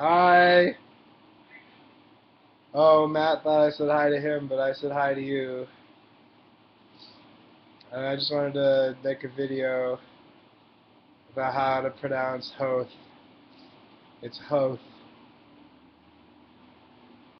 Hi. Oh, Matt thought I said hi to him, but I said hi to you. And I just wanted to make a video about how to pronounce Howth. It's Howth.